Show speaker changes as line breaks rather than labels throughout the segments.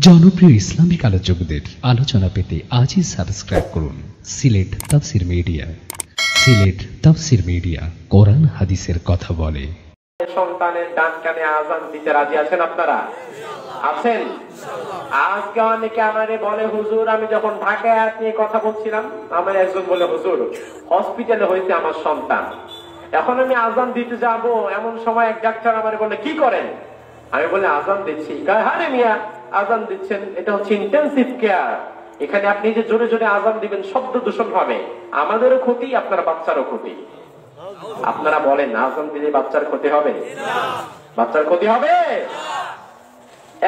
জনপ্রিয় ইসলামিক আলোচকদের আলোচনা পেতে আজই সাবস্ক্রাইব করুন সিলেট তাফসির মিডিয়া। সিলেট তাফসির মিডিয়া, কোরআন হাদিসের কথা বলে।
সন্তানের ডান কানে আজান দিতে রাজি আছেন আপনারা? আছেন? আজকে অনেকে আমারে বলে, হুজুর, আমি যখন ঢাকায় নিয়ে কথা বলছিলাম। আমার একজন বলে, হুজুর হসপিটালে হয়েছে আমার সন্তান। এখন আমি আজান দিতে যাব। এমন সময় এক ডাক্তার আমার বলে, কি করেন? আমি বলে, আজান দিচ্ছি। আরে মিয়া আজান দিচ্ছেন, এটা হচ্ছে ইন্টেন্সিভ কেয়ার এখানে আপনি যে জোরে জোরে আজান দিবেন, শব্দ দূষণ হবে। আমাদেরও ক্ষতি, আপনার বাচ্চারও ক্ষতি। আপনারা বলেন, আজান দিলে বাচ্চার ক্ষতি হবে? বাচ্চার ক্ষতি হবে?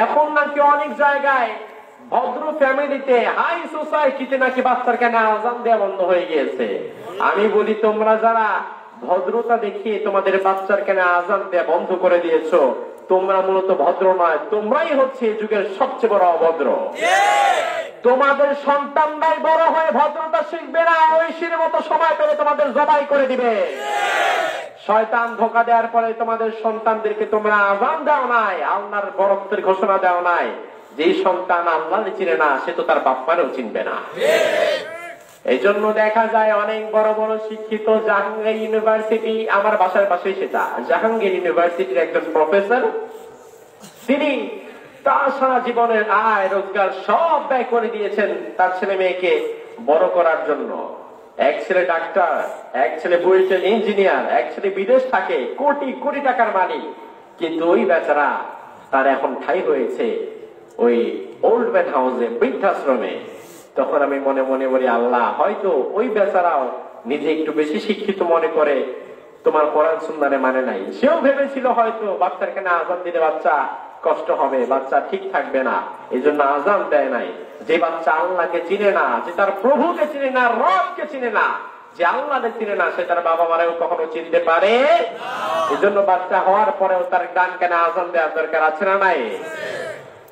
এখন নাকি অনেক জায়গায় ভদ্র ফ্যামিলিতে হাই সোসাইটিতে নাকি বাচ্চার কেন আজান দেওয়া বন্ধ হয়ে গিয়েছে? আমি বলি, তোমরা যারা ভদ্রতা দেখিয়ে তোমাদের বাচ্চার কেন আজান দেওয়া বন্ধ করে দিয়েছ তোমরা মূলত ভদ্র নয়, তোমরাই হচ্ছে এই যুগের সবচেয়ে বড় অভদ্র। তোমাদের সন্তানরাই বড় হয়ে ভদ্রতা শিখবে না, ঐশীর মতো সময় পেলে তোমাদের জবাই করে দিবে। শয়তান ধোকা দেওয়ার পরে তোমাদের সন্তানদেরকে তোমরা আজান দাও নাই, আল্লাহর বরত্বের ঘোষণা দাও নাই। যেই সন্তান আল্লাহ চিনে না, সে তো তার বাপ্পারেও চিনবে না। এই জন্য দেখা যায় অনেক বড় বড় শিক্ষিত জাহাঙ্গীর ইউনিভার্সিটি আমার বাসার পাশে সেটা। জাহাঙ্গীর ইউনিভার্সিটির একজন প্রফেসর, তিনি তার সারা জীবনের আয় রোজগার সব ব্যয় করে দিয়েছেন তার ছেলে মেয়েকে বড় করার জন্য। এক ছেলে ডাক্তার, এক ছেলে বুয়েটের ইঞ্জিনিয়ার, এক ছেলে বিদেশ থাকে, কোটি কোটি টাকার মালিক। কিন্তু ওই বেচারা তার এখন ঠাই হয়েছে ওই ওল্ড ম্যান হাউসে বৃদ্ধাশ্রমে। তখন আমি মনে মনে বলি আল্লাহ হয়তো ওই বেচারাও নিজে একটু বেশি শিক্ষিত মনে করে তোমার কোরআন সুন্দরে মানে নাই। সেও ভেবেছিল হয়তো বাচ্চার কেন আজান দিলে বাচ্চা কষ্ট হবে বাচ্চা ঠিক থাকবে না এই জন্য আজান দেয় নাই। যে বাচ্চা আল্লাহকে চিনে না যে তার প্রভুকে চিনে না রবকে চিনে না যে আল্লাহকে চিনে না সে তার বাবা মারাও কখনো চিনতে পারে? এই জন্য বাচ্চা হওয়ার পরেও তার গান কেন আজান দেওয়ার দরকার আছে না নাই?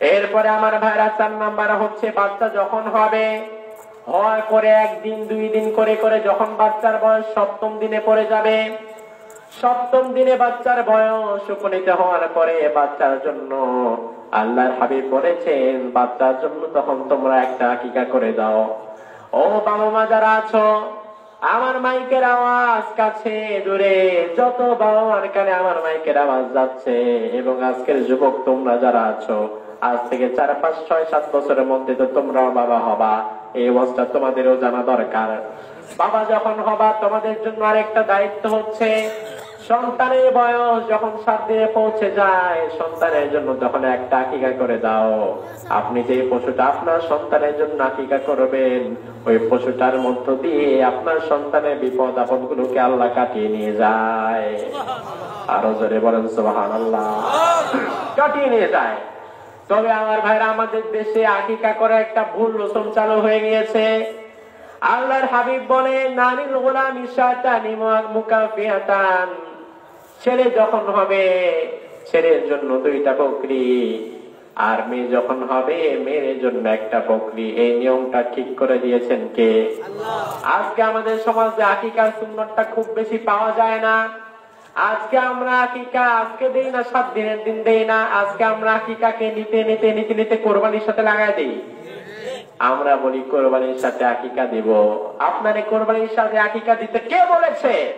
এরপরে আমার ভাইরা চার নাম্বার হচ্ছে, বাচ্চা যখন হবে হওয়ার পরে একদিন, দুই দিন করে করে যখন বাচ্চার বয়স সপ্তম দিনে পড়ে যাবে, সপ্তম দিনে বাচ্চার বয়স উপনীত হওয়ার পরে বাচ্চার জন্য আল্লাহর হাবিব বলেছেন, বাচ্চার জন্য তখন তোমরা একটা আকিকা করে দাও। ও বাবা মা যারা আছো, আমার মাইকের আওয়াজ কাছে দূরে, যত বাবা মার কানে আমার মাইকের আওয়াজ যাচ্ছে, এবং আজকের যুবক তোমরা যারা আছো আজ থেকে চার, পাঁচ, ছয়, সাত বছরের মধ্যে তো তোমরাও বাবা হবা, এই অবস্থা তোমাদেরও জানা দরকার। বাবা যখন হবা, তোমাদের জন্য আরেকটা দায়িত্ব হচ্ছে সন্তানের বয়স যখন সাত দিনে পৌঁছে যায়, সন্তানের জন্য তখন একটা আকিকা করে দাও। আপনি যে পশুটা আপনার সন্তানের জন্য আকিকা করবেন, ওই পশুটার মধ্য দিয়ে আপনার সন্তানের বিপদ আপদ গুলোকে আল্লাহ কাটিয়ে নিয়ে যায়। আরও জোরে বলেন সোহান আল্লাহ কাটিয়ে নিয়ে যায়। তবে আমার ভাইরা আমাদের দেশে আকিকা করে একটা ভুল রসম চালু হয়ে গিয়েছে। আল্লাহর হাবিব বলে নারীর গোলাম মুকাফিয়াতান। ছেলে যখন হবে ছেলের জন্য দুইটা বকরি। আর মেয়ে যখন হবে মেয়ের জন্য একটা বকরি। এই নিয়মটা ঠিক করে দিয়েছেন কে? আজকে আমাদের সমাজে আকিকার সুন্নতটা খুব বেশি পাওয়া যায় না। আজকে আমরা আকিকা, আজকে দেই না, সাত দিনের দিন দেই না। আজকে আমরা আকিকাকে নিতে নিতে নিতে নিতে কোরবানির সাথে লাগাই দিই। আমরা বলি, কোরবানির সাথে আকিকা দিব। আপনার কোরবানির সাথে আকিকা দিতে কে বলেছে?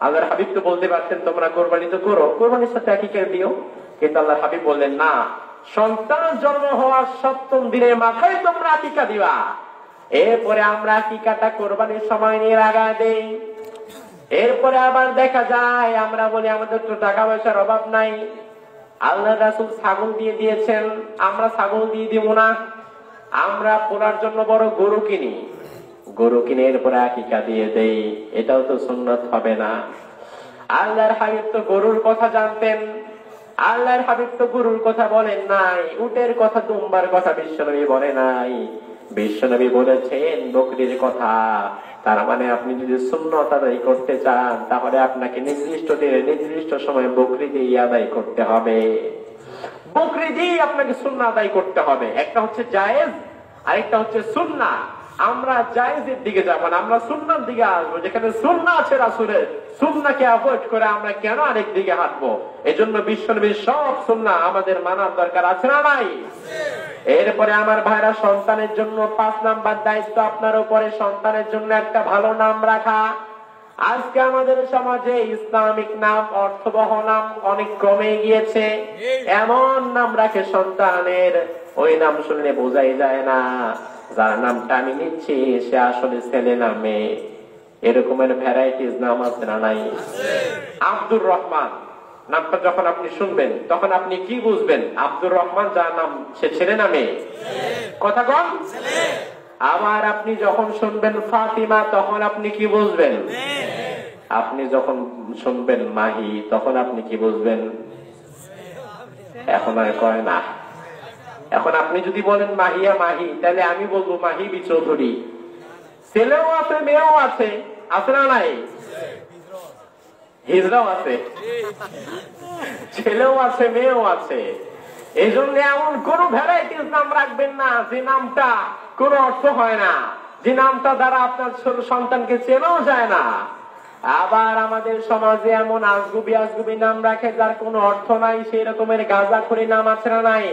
আল্লাহর হাবিব তো বলতে পারতেন তোমরা কোরবানি তো করো। কোরবানির সাথে আকিকা দিও। কিন্তু আল্লাহর হাবিব বললেন, না। সন্তান জন্ম হওয়ার সপ্তম দিনের মাথায় তোমরা আকিকা দিবা। এরপরে আমরা আকিকাটা কোরবানির সময় নিয়ে লাগা দেই। এরপরে আবার দেখা যায়, আমরা বলি আমাদের তো টাকা পয়সার অভাব নাই। আল্লাহ রাসুল ছাগল দিয়ে দিয়েছেন, আমরা ছাগল দিয়ে দিব না। আমরা পোড়ার জন্য বড় গরু কিনি। গরু কিনে এরপরে আকিকা দিয়ে দেই, এটাও তো সুন্নত হবে না। আল্লাহর হাবিব তো গরুর কথা জানতেন, আল্লাহর হাবিব তো গরুর কথা বলেন নাই, উটের কথা দুম্বার কথা বিশ্বনবী বলে নাই। বিশ্বনবী বলেছেন, বকরির কথা তার মানে আপনি যদি সুন্নত আদায় করতে চান, তাহলে আপনাকে নির্দিষ্ট দিনে নির্দিষ্ট সময় বকরি দিয়ে আদায় করতে হবে। বকরি দিয়ে আপনাকে সুন্না আদায় করতে হবে। একটা হচ্ছে জায়েজ, আরেকটা হচ্ছে সুন্না। আমরা জায়েজের দিকে যাব না, আমরা সুন্নার দিকে আসব। যেখানে সুন্না আছে রাসুলের, সুন্নাকে অ্যাভয়েড করে আমরা কেন আরেক দিকে হাঁটবো? এই জন্য বিশ্বনবীর সব সুন্না আমাদের মানার দরকার আছে না নাই? এরপরে আমার ভাইরা সন্তানের জন্য পাঁচ নাম্বার দায়িত্ব আপনার উপরে সন্তানের জন্য একটা ভালো নাম রাখা। আজকে আমাদের সমাজে ইসলামিক নাম, অর্থবহ নাম অনেক কমে গিয়েছে। এমন নাম রাখে সন্তানের, ওই নাম শুনলে বোঝাই যায় না। যার নামটা আমি নিচ্ছি, সে আসলে ছেলে নামে এরকমের ভ্যারাইটিস নাম আছে না নাই? আব্দুর রহমান। নামটা যখন আপনি শুনবেন, তখন আপনি কি বুঝবেন? আব্দুর রহমান যার নাম, সে ছেলে নামে কথা কন? আবার আপনি যখন শুনবেন ফাতিমা, তখন আপনি কি বুঝবেন? আপনি যখন শুনবেন মাহি, তখন আপনি কি বুঝবেন? এখন আর কয় না। এখন আপনি যদি বলেন মাহিয়া, মাহি, তাহলে আমি বলব মাহি চৌধুরী। ছেলেও আছে, মেয়েও আছে আছে না নাই? হিজড়াও আছে? ছেলেও আছে, মেয়েও আছে। এই জন্য এমন কোন ভ্যারাইটিস নাম রাখবেন না, যে নামটা কোন অর্থ হয় না, যে নামটা দ্বারা আপনার সন্তানকে চেনাও যায় না। আবার আমাদের সমাজে এমন আজগুবি আজগুবি নাম রাখে, যার কোনো অর্থ নাই, সেই রকমের গাঁজাখুরি নাম আছে না নাই?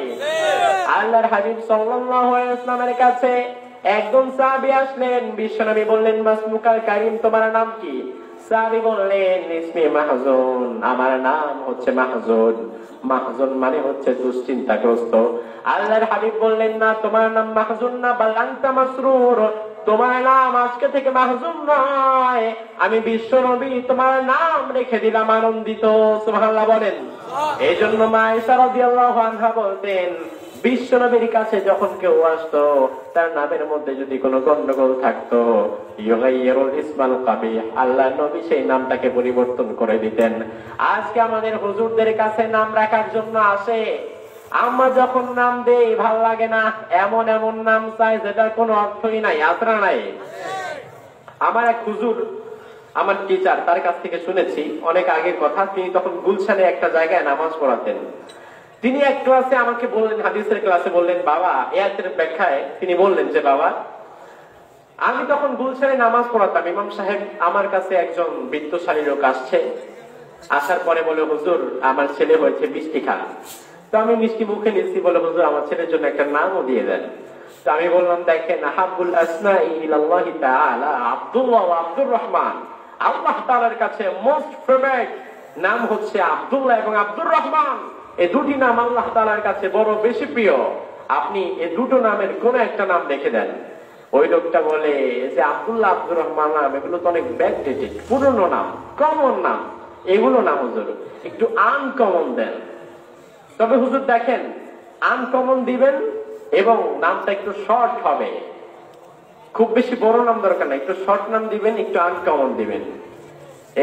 আল্লাহর হাবিব ওয়াসাল্লামের কাছে একজন সাহাবী আসলেন, বিশ্বনবী বললেন মাসমুকাল কারিম, তোমার নাম কি? সাহাবী বললেন ইসমি মাহজুন। আমার নাম হচ্ছে মাহজুন। মাহজুন মানে হচ্ছে দুশ্চিন্তাগ্রস্ত। আল্লাহর হাবিব বললেন না তোমার নাম মাহজুন না বাল আনতা মাসরুর। তোমার নাম আজকে থেকে মাহজুন নয়। আমি বিশ্ব নবী তোমার নাম রেখে দিলাম আনন্দিত। সুবহানাল্লাহ বলেন। এই জন্য মা রাদিয়াল্লাহু আনহা বলতেন বিশ্ব নবীর কাছে যখন কেউ আসতো, তার নামের মধ্যে যদি কোনো গন্ডগোল থাকতো ইসমাল কাবিহ আল্লাহ নবী সেই নামটাকে পরিবর্তন করে দিতেন। আজকে আমাদের হুজুরদের কাছে নাম রাখার জন্য আসে। আমরা যখন নাম দেই, ভালো লাগে না। এমন এমন নাম চাই, যেটার কোনো অর্থই নাই, আত্রা নাই। আমার এক হুজুর, আমার টিচার তার কাছ থেকে শুনেছি, অনেক আগের কথা, তিনি তখন গুলশানে একটা জায়গায় নামাজ পড়াতেন। তিনি এক ক্লাসে আমাকে বললেন, হাদিসের ক্লাসে বললেন, বাবা, এয়াতের ব্যাখ্যায় তিনি বললেন যে, বাবা, আমি তখন গুলশানে নামাজ পড়াতাম। ইমাম সাহেব আমার কাছে একজন বৃত্তশালী লোক আসছে। আসার পরে বলে, হুজুর, আমার ছেলে হয়েছে মিষ্টি খান। তো আমি মিষ্টি মুখে নিচ্ছি বলে, হুজুর, আমার ছেলের জন্য একটা নামও দিয়ে দেন। তো আমি বললাম, দেখেন হাবুল আসনা ইলাল্লাহি তাআলা, আব্দুল্লাহ আব্দুর রহমান। আল্লাহ তাআলার কাছে মোস্ট ফেভারিট নাম হচ্ছে আব্দুল্লাহ এবং আব্দুর রহমান। এই দুটি নাম আল্লাহ তাআলার কাছে বড় বেশি প্রিয়। আপনি এই দুটো নামের কোন একটা নাম রেখে দেন। ওই লোকটা বলে যে আব্দুল্লাহ আব্দুর রহমান নাম, এগুলো তো অনেক ব্যাকডেটেড, পুরনো নাম কমন নাম, এগুলো নাম হুজুর একটু আনকমন দেন। তবে হুজুর দেখেন আনকমন দিবেন এবং নামটা একটু শর্ট হবে। খুব বেশি বড় নাম দরকার না, একটু শর্ট নাম দিবেন, একটু আনকমন দিবেন।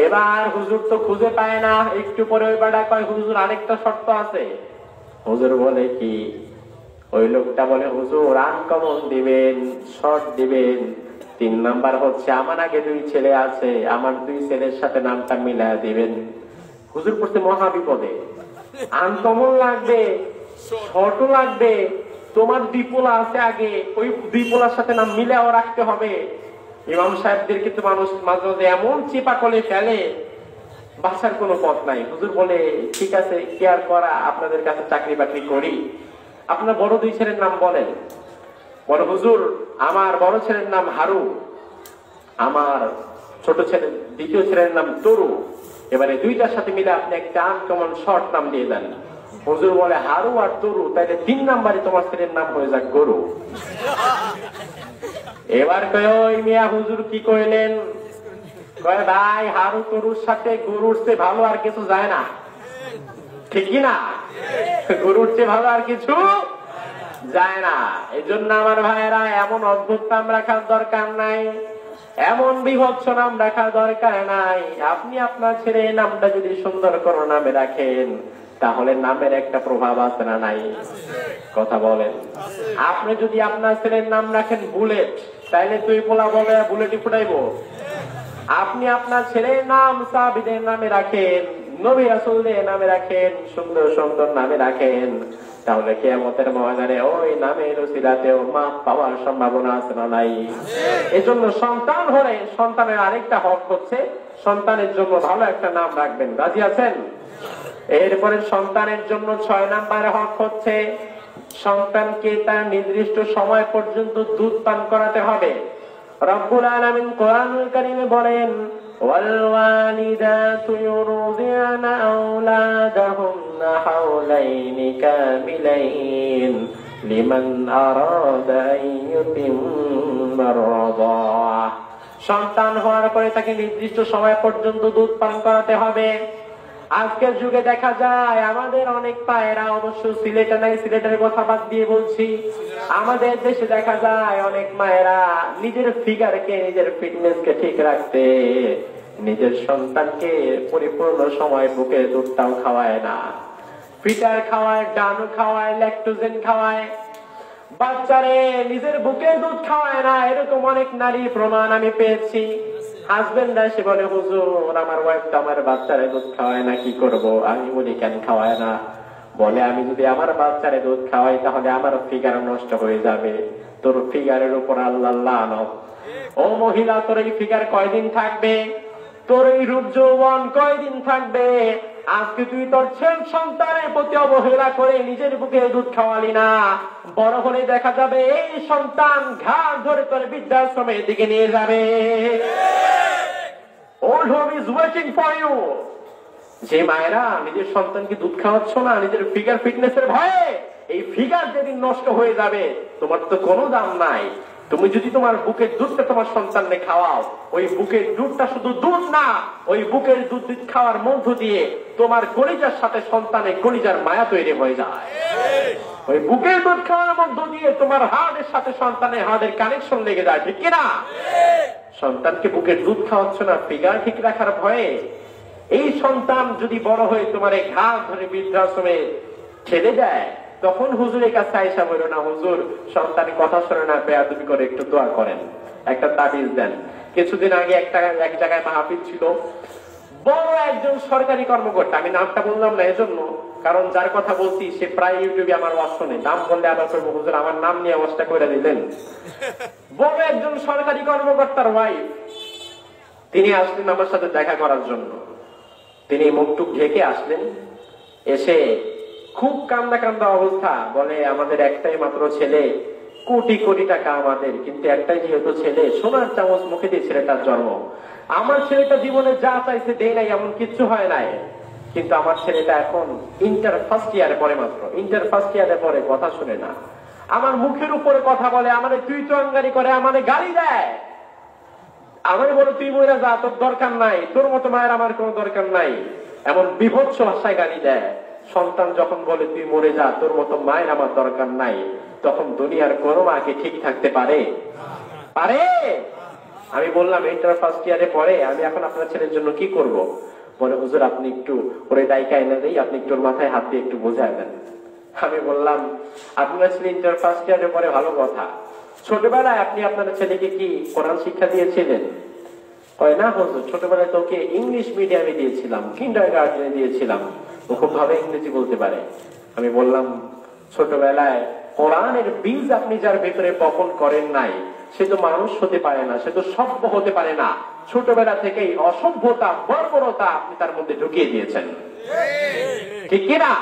এবার হুজুর তো খুঁজে পায় না, একটু পরে ওই বেড়া কয়, হুজুর, আরেকটা শর্ত আছে। হুজুর বলে কি? ওই লোকটা বলে, হুজুর, আনকমন দিবেন, শর্ট দিবেন। তিন নাম্বার হচ্ছে, আমার আগে দুই ছেলে আছে, আমার দুই ছেলের সাথে নামটা মিলায় দিবেন। হুজুর পড়তে মহা বিপদে। আনকমন লাগবে শর্টও লাগবে, তোমার দ্বিপোলা আছে আগে, ওই দ্বিপোলার সাথে নাম মিলাও রাখতে হবে। ইমাম সাহেবদের কিন্তু মানুষ মাঝে মাঝে এমন চেপা কলে ফেলে বাসার কোনো পথ নাই। হুজুর বলে, ঠিক আছে কেয়ার করা, আপনাদের কাছে চাকরি বাকরি করি। আপনার বড় দুই ছেলের নাম বলেন। বড় হুজুর, আমার বড় ছেলের নাম হারু, আমার ছোট ছেলে দ্বিতীয় ছেলের নাম তরু। এবারে দুইটার সাথে মিলে আপনি একটা আনকমন শর্ট নাম দিয়ে দেন। হুজুর বলে, হারু আর তরু, তাইলে তিন নাম্বারে তোমার ছেলের নাম হয়ে যাক গরু। এবার কয়, ওই মিয়া হুজুর কি কইলেন? কয়, ভাই, হারু তরুর সাথে গরুর চেয়ে ভালো আর কিছু যায় না। ঠিকই না? গরুর চেয়ে ভালো আর কিছু যায় না। এই জন্য আমার ভাইয়েরা, এমন অদ্ভুত নাম রাখার দরকার নাই। এমন বিভৎস নাম রাখার দরকার নাই। আপনি আপনার ছেলে নামটা যদি সুন্দর কোনো নামে রাখেন তাহলে নামের একটা প্রভাব আছে না নাই? কথা বলেন। আপনি যদি আপনার ছেলের নাম রাখেন বুলেট, তাইলে তুই পোলা বলে বুলেটই ফুটাইবো। আপনি আপনার ছেলের নাম সাবিদের নামে রাখেন, নবী রাসুলদের নামে রাখেন, সুন্দর সুন্দর নামে রাখেন, তাহলে ওই মাপ পাওয়ার সম্ভাবনা আছে না নাই? এজন্য সন্তান হলে সন্তানের আরেকটা হক হচ্ছে, সন্তানের জন্য ভালো একটা নাম রাখবেন। রাজি আছেন? এরপরে সন্তানের জন্য ছয় নাম্বার হক হচ্ছে সন্তানকে তার নির্দিষ্ট সময় পর্যন্ত দুধ পান করাতে হবে রব্বুল আলামিন কোরআনুল কারীমে বলেন والوالدات يرضعن أولادهن حولين كاملين لمن أراد أن يتم الرضاعة সন্তান হওয়ার পরে তাকে নির্দিষ্ট সময় পর্যন্ত দুধ পান করাতে হবে আজকের যুগে দেখা যায়, আমাদের অনেক পায়েরা অবশ্য সিলেটে নাই, সিলেটের কথা বাদ দিয়ে বলছি। আমাদের দেশে দেখা যায়, অনেক মায়েরা নিজের ফিগারকে নিজের ফিটনেসকে ঠিক রাখতে, নিজের সন্তানকে পরিপূর্ণ সময় বুকে দুধটাও খাওয়ায় না। ফিটার খাওয়ায়, ডানু খাওয়ায় ল্যাকটোজেন খাওয়ায়। বাচ্চারে নিজের বুকে দুধ খাওয়ায় না, এরকম অনেক নারী প্রমাণ আমি পেয়েছি। হাজবেন্ড এসে বলে, হুজুর, আমার ওয়াইফ তো আমার বাচ্চারা দুধ খাওয়ায় না, কি করব? আমি বলি কেন খাওয়ায় না? বলে, আমি যদি আমার বাচ্চারে দুধ খাওয়াই, তাহলে আমার ফিগার নষ্ট হয়ে যাবে। তোর ফিগারের উপর আল্লাহ ও মহিলা, তোর এই ফিগার কয়দিন থাকবে? তোর এই রূপ যৌবন কয়দিন থাকবে? আজকে তুই তোর ছেলে সন্তানের প্রতি অবহেলা করে নিজের বুকে দুধ খাওয়ালি না। বড় হলে দেখা যাবে এই সন্তান ঘাড় ধরে তোর বৃদ্ধাশ্রমের দিকে নিয়ে যাবে। Old home is waiting for you যে মায়েরা নিজের সন্তানকে দুধ খাওয়াচ্ছ না, নিজের ফিগার ফিটনেসের ভয়ে, এই ফিগার যেদিন নষ্ট হয়ে যাবে, তোমার তো কোনো দাম নাই। তুমি যদি তোমার বুকের দুধটা তোমার সন্তানকে খাওয়াও, ওই বুকের দুধটা শুধু দুধ না, ওই বুকের দুধ দুধ খাওয়ার মধ্য দিয়ে তোমার কলিজার সাথে সন্তানের কলিজার মায়া তৈরি হয়ে যায়। ওই বুকের দুধ খাওয়ার মধ্য দিয়ে তোমার হাড়ের সাথে সন্তানের হাড়ের কানেকশন লেগে যায়, ঠিক কিনা? সন্তানকে বুকের দুধ খাওয়াচ্ছ না, ফিগার ঠিক রাখার ভয়ে। এই সন্তান যদি বড় হয়ে তোমার ঘাস ধরে বৃদ্ধাশ্রমে ছেড়ে দেয় তখন হুজুরের কাছে আইসা বলো না হুজুর সন্তান কথা শোনে না পেয়া তুমি করে একটু দোয়া করেন একটা তাবিজ দেন। কিছুদিন আগে একটা এক জায়গায় মাহফিল ছিল। বড় একজন সরকারি কর্মকর্তা আমি নামটা বললাম না এজন্য কারণ যার কথা বলছি সে প্রায় ইউটিউবে আমার ওয়াজ শোনে। নাম বললে আবার করব হুজুর আমার নাম নিয়ে অবস্থা করে দিলেন বড় একজন সরকারি কর্মকর্তার ওয়াইফ তিনি আসলেন আমার সাথে দেখা করার জন্য। তিনি মুখটুক ঢেকে আসলেন এসে খুব কান্দা কান্দা অবস্থা। বলে, আমাদের একটাই মাত্র ছেলে, কোটি কোটি টাকা আমাদের, কিন্তু একটাই যেহেতু ছেলে, সোনার চামচ মুখে দিয়ে ছেলেটার জন্ম। আমার ছেলেটা জীবনে যা চাইছে দেয় নাই, এমন কিচ্ছু হয় নাই। কিন্তু আমার ছেলেটা এখন ইন্টার ফার্স্ট ইয়ারে পরে মাত্র। ইন্টার ফার্স্ট ইয়ারে পরে কথা শুনে না। আমার মুখের উপরে কথা বলে আমাদের তুই চঙ্গারি করে আমাদের গালি দেয়। আমার বলো, তুই মহিলা যা, তোর দরকার নাই, তোর মতো মায়ের আমার কোনো দরকার নাই। এমন বিভৎস ভাষায় গালি দেয়। সন্তান যখন বলে, তুই মরে যা, তোর মতো মায়ের আমার দরকার নাই, তখন দুনিয়ার কোনো মাকে ঠিক থাকতে পারে? পারে? আমি বললাম ইন্টার ফার্স্ট ইয়ারে পরে আমি এখন আপনার ছেলের জন্য কি করব? বলে, হুজুর, আপনি একটু ওরে দায়িকা এনে দেই, আপনি একটু মাথায় হাত দিয়ে একটু বোঝায় দেন। আমি বললাম আপনার ছেলে ইন্টার ফার্স্ট ইয়ারে পরে ভালো কথা। ছোটবেলায় আপনি আপনার ছেলেকে কি কোরআন শিক্ষা দিয়েছিলেন? কয়, না হুজুর, ছোটবেলায় তোকে ইংলিশ মিডিয়ামে দিয়েছিলাম কিন্ডার গার্ডেনে দিয়েছিলাম। ভালো ইংরেজি বলতে পারে। আমি বললাম ছোটবেলায় কোরআনের বীজ আপনি যার ভেতরে বপন করেন নাই সে তো মানুষ হতে পারে না সে তো সভ্য হতে পারে না। ছোটবেলা থেকেই অসভ্যতা বর্বরতা আপনি তার মধ্যে ঢুকিয়ে দিয়েছেন। ঠিক। কিনা?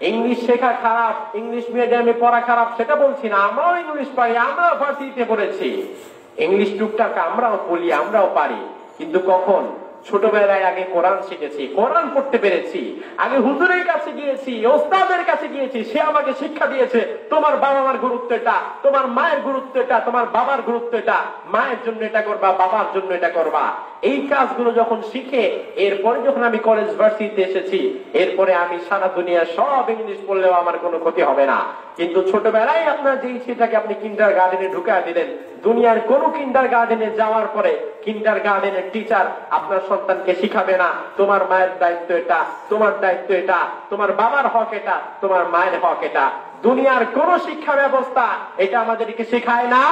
ইংলিশ শেখা খারাপ ইংলিশ মিডিয়ামে পড়া খারাপ সেটা বলছি না। আমরাও ইংলিশ পারি আমরাও ভার্সিটিতে পড়েছি। ইংলিশ টুকটাক আমরাও বলি আমরাও পারি। কিন্তু কখন? ছোটবেলায় আগে কোরআন শিখেছি, কোরআন পড়তে পেরেছি আগে হুজুরের কাছে গিয়েছি, ওস্তাদের কাছে গিয়েছি, সে আমাকে শিক্ষা দিয়েছে, তোমার বাবা মার গুরুত্ব এটা, তোমার মায়ের গুরুত্ব এটা, তোমার বাবার গুরুত্ব এটা, মায়ের জন্য এটা করবা, বাবার জন্য এটা করবা। এই কাজগুলো যখন শিখে, এরপরে যখন আমি কলেজ ভার্সিটিতে এসেছি, এরপরে আমি সারা দুনিয়া সব ইংলিশ পড়লেও আমার কোনো ক্ষতি হবে না। কিন্তু ছোটবেলায় আপনার যেই সেটাকে আপনি কিন্ডার গার্ডেনে ঢুকা দিলেন, দুনিয়ার কোন কিন্ডার গার্ডেনে যাওয়ার পরে কিন্ডার গার্ডেনের টিচার আপনার সন্তানকে শিখাবে না। তোমার মায়ের দায়িত্ব এটা তোমার দায়িত্ব এটা তোমার বাবার হক এটা তোমার মায়ের হক এটা। দুনিয়ার কোন শিক্ষা ব্যবস্থা এটা আমাদেরকে শেখায় না।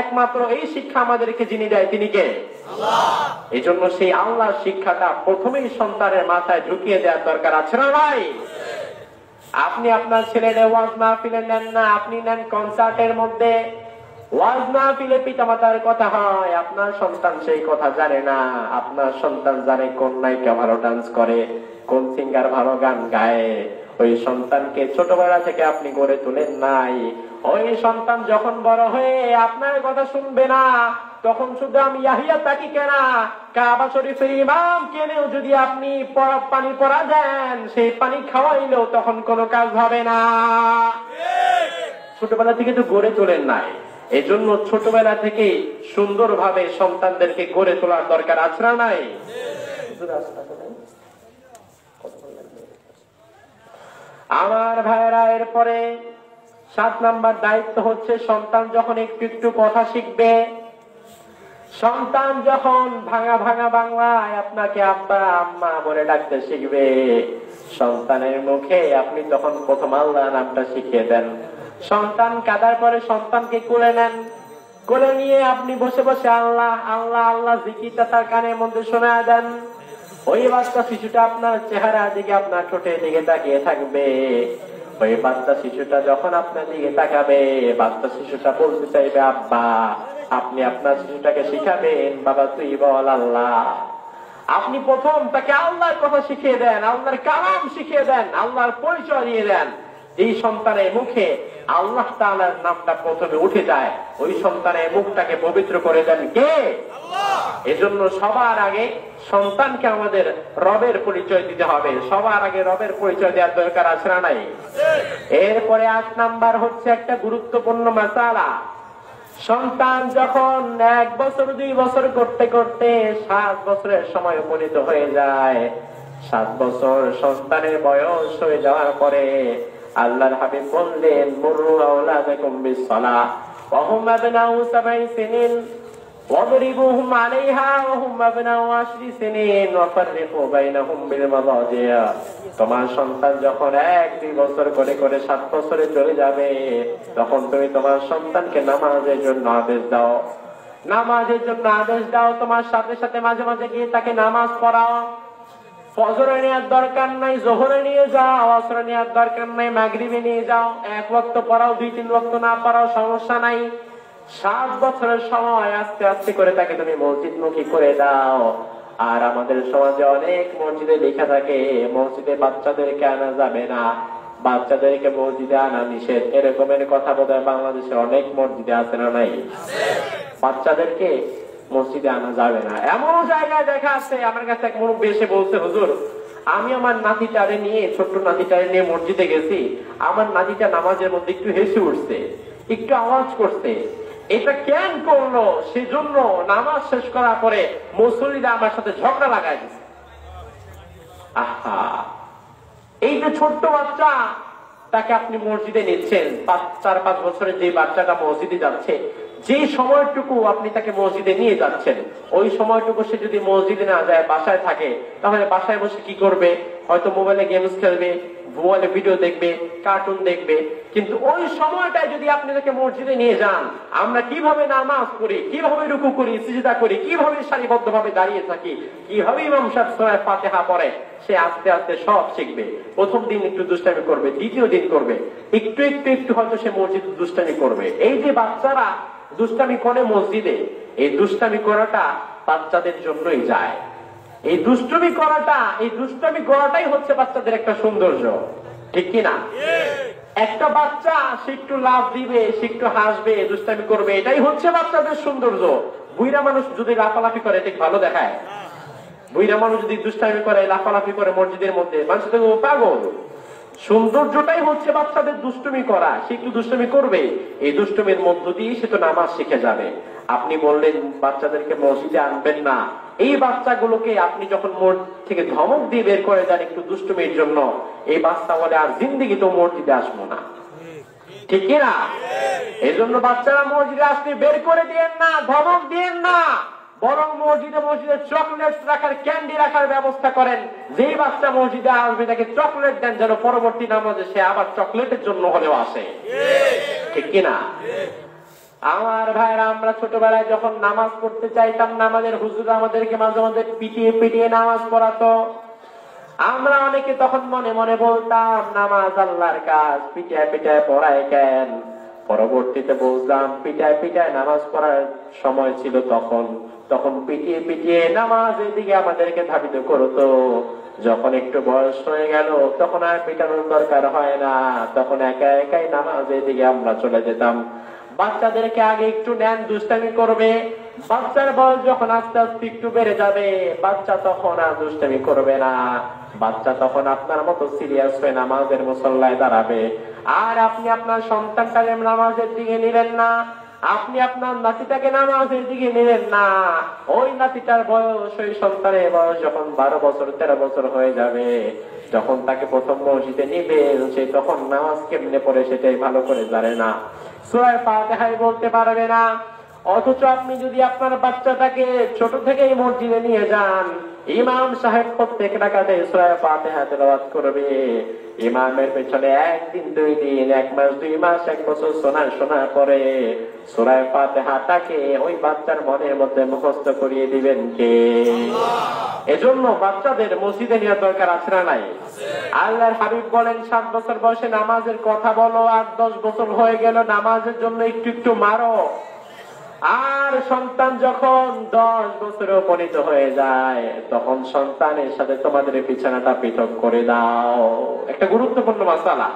একমাত্র এই শিক্ষা আমাদেরকে যিনি দেয় তিনি কে? এই জন্য সেই আল্লাহ শিক্ষাটা প্রথমেই সন্তানের মাথায় ঢুকিয়ে দেওয়ার দরকার আছে না ভাই আপনি আপনার ছেলের ওয়াজ মাহফিলে নেন না আপনি নেন কনসার্টের মধ্যে। ওয়াজ মাহফিলে পিতামাতার কথা হয় আপনার সন্তান সেই কথা জানে না। আপনার সন্তান জানে কোন নায়িকা ভালো ডান্স করে কোন সিঙ্গার ভালো গান গায়। ওই সন্তানকে ছোটবেলা থেকে আপনি গড়ে তোলেন নাই। ওই সন্তান যখন বড় হয়ে আপনার কথা শুনবে না তখন শুধু আমি ইয়াহিয়া তাকি কেনা। কাবা শরীফের ইমাম কেনেও যদি আপনি পানি পরা দেন সেই পানি খাওয়াইলেও তখন কোনো কাজ হবে না। ছোটবেলা থেকে তো গড়ে তোলেন নাই। এজন্য ছোটবেলা থেকে সুন্দরভাবে সন্তানদেরকে গড়ে তোলার দরকার, আছে নাই? আমার ভাইয়েরা, এরপরে সাত নাম্বার দায়িত্ব হচ্ছে, সন্তান যখন একটু একটু কথা শিখবে, সন্তান যখন ভাঙা ভাঙা বাংলায় আপনাকে আব্বা, আম্মা বলে ডাকতে শিখবে, সন্তানের মুখে আপনি তখন প্রথম আল্লাহ নামটা শিখিয়ে দেন। সন্তান কাদার পরে সন্তানকে কোলে নেন। কোলে নিয়ে আপনি বসে বসে আল্লাহ আল্লাহ আল্লাহ জিকিরটা তার কানের মধ্যে শোনা দেন। ওই বাচ্চা শিশুটা আপনার চেহারার দিকে আপনার ঠোঁটের দিকে তাকিয়ে থাকবে। ওই বাচ্চা শিশুটা যখন আপনার দিকে তাকাবে, বাচ্চা শিশুটা বলতে চাইবে, আব্বা, আপনি আপনার শিশুটাকে শিখাবেন, বাবা তুই বল আল্লাহ। আপনি প্রথম তাকে আল্লাহর কথা শিখিয়ে দেন, আল্লাহর কালাম শিখিয়ে দেন, আল্লাহর পরিচয় দিয়ে দেন। এই সন্তানের মুখে আল্লাহ তাআলার নামটা প্রথমে উঠে যায়। ওই সন্তানের মুখটাকে পবিত্র করে দেন কে? এজন্য সবার আগে সন্তানকে আমাদের রবের পরিচয় দিতে হবে। সবার আগে রবের পরিচয় দেওয়ার দরকার আছে না নাই? এরপরে আট নাম্বার হচ্ছে একটা গুরুত্বপূর্ণ মাসালা। সন্তান যখন এক বছর দুই বছর করতে করতে সাত বছরের সময় উপনীত হয়ে যায়। সাত বছর সন্তানের বয়স হয়ে যাওয়ার পরে আল্লাহর হাবিব বললেন মুরু আওলাদাকুম বিসসালাহ ওয়া হুম আবনাউ সাবঈ সিনিন واضربوهم عليها وهم أبناء عشر سنين وفرقوا بينهم بالمضاجع তোমার সন্তান যখন এক দুই বছর করে করে সাত বছরে চলে যাবে তখন তুমি তোমার সন্তানকে নামাজের জন্য আদেশ দাও নামাজের জন্য আদেশ দাও তোমার সাথে সাথে মাঝে মাঝে গিয়ে তাকে নামাজ পড়াও ফজরে নেওয়ার দরকার নাই জোহরে নিয়ে যাও আসরে নেওয়ার দরকার নাই মাগরিবে নিয়ে যাও। এক ওয়াক্ত পড়াও দুই তিন ওয়াক্ত না পড়াও সমস্যা নাই। সাত বছরের সময় আস্তে আস্তে করে তাকে তুমি মসজিদ মুখী করে দাও। আর আমাদের সমাজে অনেক মসজিদে লেখা থাকে মসজিদে বাচ্চাদেরকে আনা যাবে না বাচ্চাদেরকে মসজিদে আনা নিষেধ। এরকমের কথা বোধ হয় বাংলাদেশে অনেক মসজিদে আছে না নাই? বাচ্চাদেরকে মসজিদে আনা যাবে না। এমন জায়গায় দেখা আছে, আমার কাছে এক মুরব্বী এসে বলছে, হুজুর, আমি আমার নাতিটারে নিয়ে, ছোট্ট নাতিটারে নিয়ে মসজিদে গেছি। আমার নাতিটা নামাজের মধ্যে একটু হেসে উঠছে, একটু আওয়াজ করছে। এটা কেন করল? সেজন্য নামাজ শেষ করার পরে মুসল্লিরা আমার সাথে ঝগড়া লাগাই দিছে। আহা! এই যে ছোট্ট বাচ্চা, তাকে আপনি মসজিদে নিচ্ছেন। পাঁচ, চার, পাঁচ বছরের যে বাচ্চাটা মসজিদে যাচ্ছে যে সময়টুকু আপনি তাকে মসজিদে নিয়ে যাচ্ছেন, ওই সময়টুকু সে যদি মসজিদে না যায়, বাসায় থাকে, তাহলে বাসায় বসে কি করবে? হয়তো মোবাইলে গেমস খেলবে, মোবাইলে ভিডিও দেখবে, কার্টুন দেখবে। কিন্তু ওই সময়টায় যদি আপনি তাকে মসজিদে নিয়ে যান, আমরা কীভাবে নামাজ করি কীভাবে রুকু করি, সিজদা করি, কীভাবে সারিবদ্ধ ভাবে দাঁড়িয়ে থাকি, কীভাবে ইমাম সাহেব সূরা ফাতিহা পড়ে, সে আস্তে আস্তে সব শিখবে। প্রথম দিন একটু দুষ্টামি করবে, দ্বিতীয় দিন করবে। একটু একটু একটু হয়তো সে মসজিদ দুষ্টামি করবে। এই যে বাচ্চারা দুষ্টামি করে মসজিদে, এই দুষ্টামি করাটা বাচ্চাদের জন্যই যায়। এই দুষ্টমি করাটা, এই দুষ্টমি করাটাই হচ্ছে বাচ্চাদের একটা সৌন্দর্য। ঠিক কিনা? একটা বাচ্চা, সে একটু লাভ দিবে, সে একটু হাসবে, দুষ্টামি করবে, এটাই হচ্ছে বাচ্চাদের সৌন্দর্য। বুইরা মানুষ যদি লাফালাফি করে, এটা ভালো দেখায়? বুইরা মানুষ যদি দুষ্টামি করে, লাফালাফি করে মসজিদের মধ্যে, মানুষ পাগল। সৌন্দর্যটাই হচ্ছে বাচ্চাদের দুষ্টুমি করা। সে একটু দুষ্টুমি করবে, এই দুষ্টুমির মধ্য দিয়ে সে তো নামাজ শিখে যাবে। আপনি বললেন, বাচ্চাদেরকে মসজিদে আনবেন না। এই বাচ্চাগুলোকে আপনি যখন মোড় থেকে ধমক দিয়ে বের করে দেন একটু দুষ্টুমির জন্য, এই বাচ্চা বলে, আর জিন্দিগি তো মসজিদে আসব না। ঠিক না? এই জন্য বাচ্চারা মসজিদে আসলে বের করে দিয়েন না, ধমক দিয়েন না। বরং মসজিদে মসজিদে চকলেট রাখার, ক্যান্ডি রাখার ব্যবস্থা করেন। যেই বাচ্চা মসজিদে আসবে, তাকে চকলেট দেন যেন পরবর্তী নামাজে সে আবার চকলেটের জন্য হলেও আসে। ঠিক কিনা? আমার ভাইরা আমরা ছোটবেলায় যখন নামাজ পড়তে চাইতাম, নামাজের হুজুর আমাদেরকে মাঝে মাঝে পিটিয়ে পিটিয়ে নামাজ পড়াতো। আমরা অনেকে তখন মনে মনে বলতাম, নামাজ আল্লাহর কাজ, পিটায় পিটায় পড়ায় কেন? পরবর্তীতে বুঝলাম পিটায় পিটায় নামাজ পড়ার সময় ছিল তখন। তখন পিটিয়ে পিটিয়ে নামাজের দিকে আমাদেরকে ধাবিত করতো। যখন একটু বয়স হয়ে গেল, তখন আর পিটানোর দরকার হয় না। তখন একা একাই নামাজের দিকে আমরা চলে যেতাম। বাচ্চাদেরকে আগে একটু নেন দুষ্টামি করবে। বাচ্চার বয়স যখন আস্তে আস্তে একটু বেড়ে যাবে, বাচ্চা তখন আর দুষ্টামি করবে না। বাচ্চা তখন আপনার মতো সিরিয়াস হয়ে নামাজের মুসল্লায় দাঁড়াবে। আর আপনি আপনার সন্তানটাকে নামাজের দিকে নিলেন না। আপনি আপনার নাতিটাকে নামাজের দিকে নিলেন না। ওই নাতিটার বয়স, ওই সন্তানের বয়স যখন বারো বছর, তেরো বছর হয়ে যাবে, যখন তাকে প্রথম মসজিদে নিবেন, সে তখন নামাজ কেমনে পড়ে সেটাই ভালো করে জানে না। সুরায় ফাতেহাই বলতে পারবে না। অথচ আপনি যদি আপনার বাচ্চাটাকে ছোট থেকেই মসজিদে নিয়ে যান ইমাম সাহেব প্রত্যেক রাখাতে সুরায় ফাতেহা তেলাওয়াত করবে। ইমামের পেছনে একদিন দুই দিন এক মাস দুই মাস এক বছর শোনা শোনার পরে সুরায় ফাতেহাটাকে ওই বাচ্চার মনের মধ্যে মুখস্থ করিয়ে দিবেন কে? এজন্য বাচ্চাদের মসজিদে নেওয়ার দরকার আছে না নাই? আল্লাহর হাবিব বলেন সাত বছর বয়সে নামাজের কথা বলো আর দশ বছর হয়ে গেল নামাজের জন্য একটু একটু মারো। আর সন্তান যখন দশ বছরে উপনীত হয়ে যায় তখন সন্তানের সাথে তোমাদের বিছানাটা পৃথক করে দাও। একটা গুরুত্বপূর্ণ মাসালা।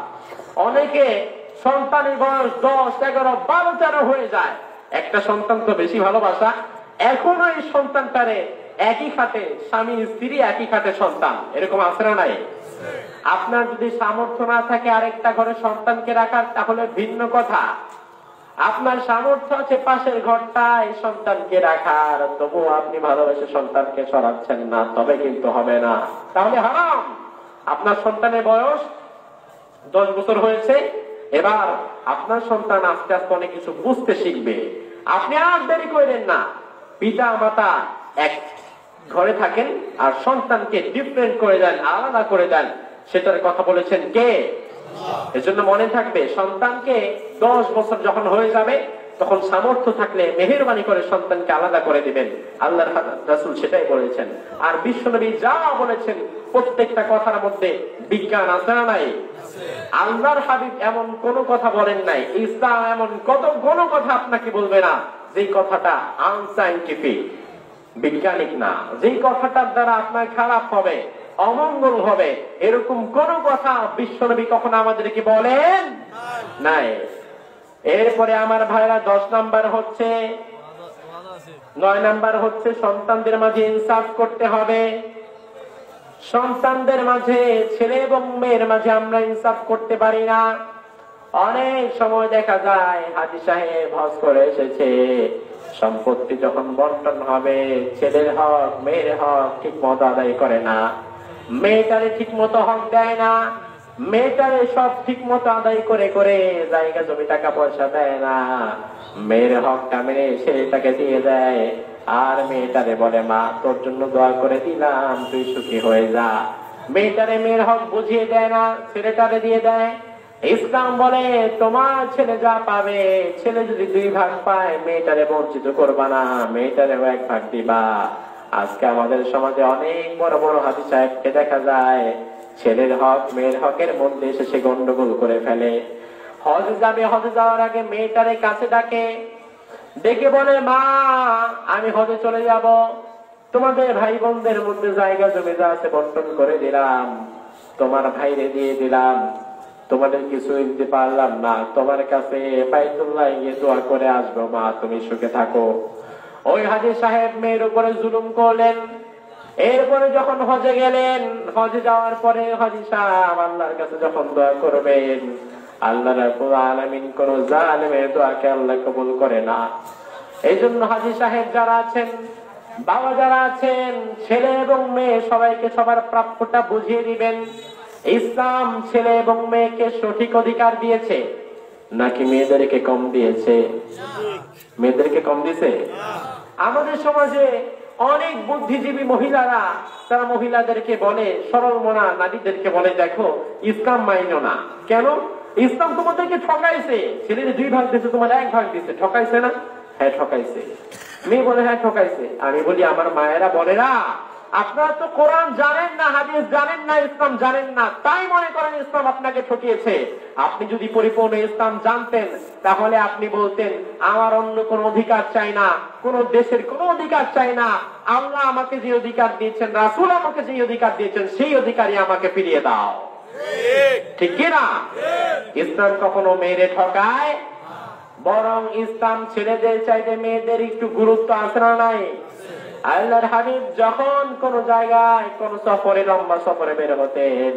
অনেকে সন্তানের বয়স দশ এগারো বারো তেরো হয়ে যায়। একটা সন্তান তো বেশি ভালোবাসা। এখনও এই সন্তানটারে একই খাতে স্বামী স্ত্রী একই খাতে সন্তান। এরকম আছে না নাই? আপনার যদি সামর্থ্য না থাকে আরেকটা ঘরে সন্তানকে রাখার তাহলে ভিন্ন কথা। আপনার সামর্থ্য আছে পাশের ঘরটায় সন্তানকে রাখার, তবুও আপনি ভালোবেসে সন্তানকে সরাচ্ছেন না, তবে কিন্তু হবে না। তাহলে হারাম। আপনার সন্তানের বয়স দশ বছর হয়েছে, এবার আপনার সন্তান আস্তে আস্তে অনেক কিছু বুঝতে শিখবে। আপনি আর দেরি করেন না। পিতা মাতা এক ঘরে থাকেন আর সন্তানকে ডিফারেন্ট করে দেন, আলাদা করে দেন। সেটার কথা বলেছেন কে? এজন্য মনে থাকবে, সন্তানকে দশ বছর যখন হয়ে যাবে, তখন সামর্থ্য থাকলে মেহরবানি করে সন্তানকে আলাদা করে দিবেন। আল্লাহর রাসুল সেটাই বলেছেন। আর বিশ্বনবী যা বলেছেন, প্রত্যেকটা কথার মধ্যে বিজ্ঞান আছে না নাই? আল্লাহর হাবিব এমন কোন কথা বলেন নাই। ইসলাম এমন কত কোন কথা আপনাকে বলবে না। যে কথাটা আনসাইন্টিফিক বিজ্ঞানিক না। যেই কথাটার দ্বারা আপনার খারাপ হবে। অমঙ্গল হবে। এরকম কোন কথা বিশ্বনবী কখনো আমাদেরকে বলেন নাই। এরপরে আমার ভাইরা দশ নাম্বার হচ্ছে, নয় নাম্বার হচ্ছে সন্তানদের মাঝে ইনসাফ করতে হবে। সন্তানদের মাঝে, ছেলে এবং মেয়ের মাঝে আমরা ইনসাফ করতে পারি না। অনেক সময় দেখা যায়, হাজি সাহেব হজ করে এসেছে। সম্পত্তি যখন বন্টন হবে, ছেলের হক, মেয়ের হক ঠিক মতো আদায় করে না। মেয়েটারে ঠিক মতো হক দেয় না, মেয়েটারে সব ঠিক মতো আদায় করে করে জায়গা জমি টাকা পয়সা দেয় না। মেয়ের হকটা মেরে ছেলেটাকে দিয়ে দেয়। আর মেয়েটারে বলে, মা, তোর জন্য দোয়া করে দিলাম, তুই সুখী হয়ে যা। মেয়েটারে মেয়ের হক বুঝিয়ে দেয় না, ছেলেটারে দিয়ে দেয়। ইসলাম বলে, তোমার ছেলে যা পাবে, ছেলে যদি দুই ভাগ পায়, মেয়েটারে বঞ্চিত করবা না, মেয়েটারেও এক ভাগ দিবা। আজকে আমাদের সমাজে অনেক বড় বড় হাতি সাহেবকে দেখা যায়। ছেলের হক, মেয়ের হকের মধ্যে এসে সে গন্ডগোল করে ফেলে। হজ যাবে হজ যাওয়ার আগে মেয়েটারে কাছে ডাকে। ডেকে বলে, মা, আমি হজে চলে যাব। তোমাদের ভাই বোনদের মধ্যে জায়গা জমি যা আছে বন্টন করে দিলাম। তোমার ভাইরে দিয়ে দিলাম। তোমাদের কিছু দিতে পারলাম না। তোমার কাছে বাইতুল্লাহ গিয়ে দোয়া করে আসব, মা, তুমি সুখে থাকো। ওই হাজি সাহেব মেয়ের উপরে জুলুম করলেন। এরপরে যখন হজে গেলেন, হজে যাওয়ার পরে হাজি সাহেব আল্লাহর কাছে যখন দোয়া করবেন, আল্লাহ রাব্বুল আলামিন কোন জালেমের দোয়াকে আল্লাহ কবুল করে না। এই জন্য হাজি সাহেব যারা আছেন, বাবা যারা আছেন, ছেলে এবং মেয়ে সবাইকে সবার প্রাপ্যটা বুঝিয়ে দিবেন। ইসলাম ছেলে এবং মেয়েকে সঠিক অধিকার দিয়েছে, নাকি মেয়েদেরকে কম দিয়েছে? মেয়েদেরকে কম দিছে? আমাদের সমাজে অনেক বুদ্ধিজীবী মহিলারা তারা মহিলাদেরকে বলে সরল মনা নারীদেরকে বলে দেখো ইসলাম মাইনো না। কেন? ইসলাম তোমাদেরকে ঠকাইছে। ছেলেদের দুই ভাগ দিছে তোমার এক ভাগ দিছে। ঠকাইছে না? হ্যাঁ ঠকাইছে। মেয়ে বলে হ্যাঁ ঠকাইছে। আমি বলি আমার মায়েরা বলে না। আপনারা তো কোরআন জানেন না, হাদিস জানেন না, ইসলাম জানেন না। তাই মনে করেন ইসলাম আপনাকে ঠকিয়েছে। আপনি যদি পরিপূর্ণ ইসলাম জানতেন, তাহলে আপনি বলতেন, আমার অন্য কোন অধিকার চাই না, কোন দেশের কোন অধিকার চাই না। আল্লাহ আমাকে যে অধিকার দিয়েছেন, রাসুল আমাকে যে অধিকার দিয়েছেন, সেই অধিকারই আমাকে ফিরিয়ে দাও। ঠিক কিনা ইসলাম কখনো মেয়েরে ঠকায়? বরং ইসলাম ছেলেদের চাইতে মেয়েদের একটু গুরুত্ব আছে না নাই? আল্লাহর হাবিব যখন কোন জায়গায় কোন সফরে, লম্বা সফরে বের হতেন,